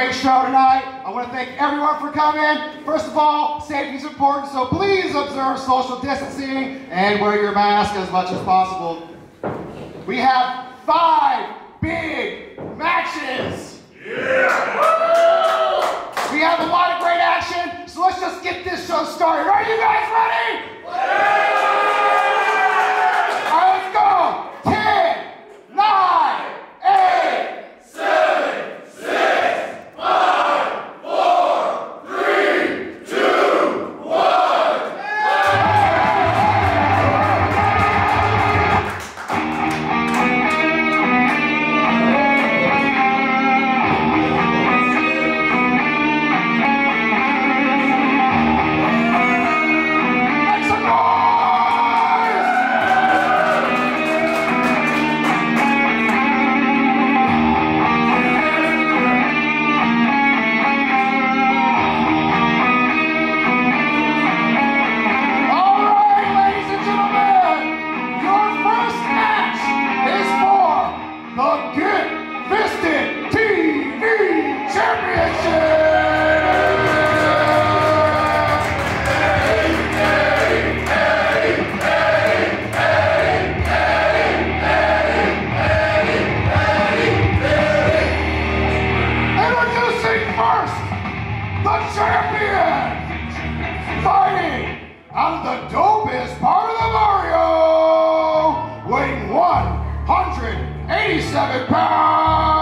great show tonight. I want to thank everyone for coming. First of all, safety is important, so please observe social distancing and wear your mask as much as possible. We have five big matches. Yeah. We have a lot of great action, so let's just get this show started. Are you guys 187 pounds,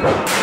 Thank you.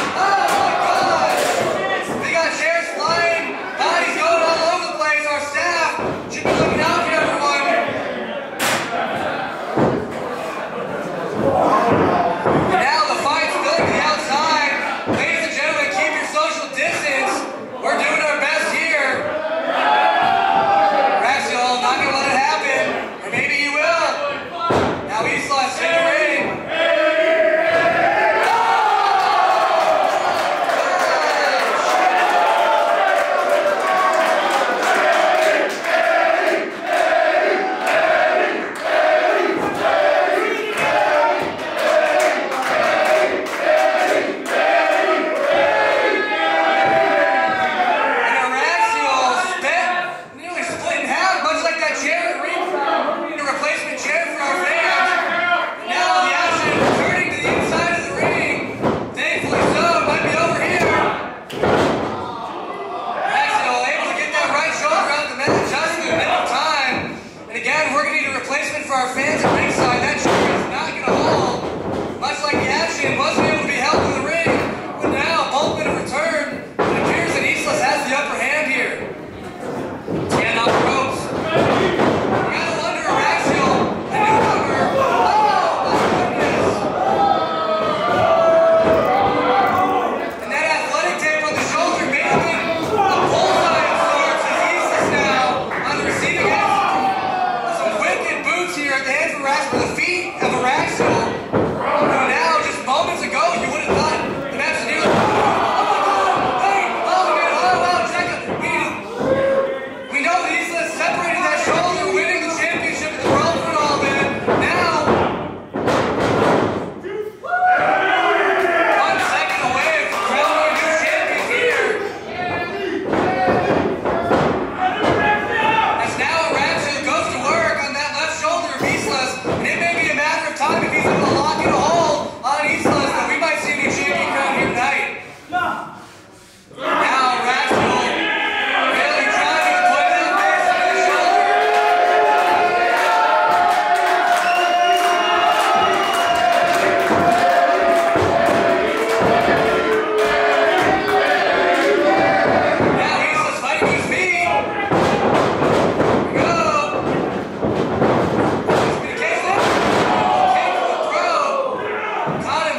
Para!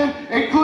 We still